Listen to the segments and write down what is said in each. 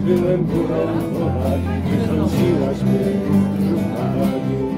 byłem górą w obawie, wyrządziłaś mnie w.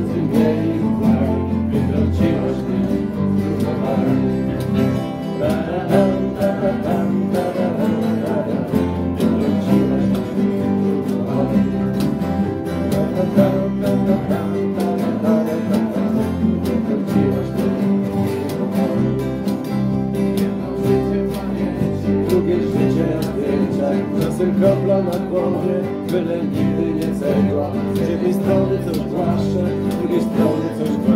Jestem kroplą na głowie, byle nigdy nie cegła Z jednej strony coś głaszczę, z drugiej strony coś głaszczę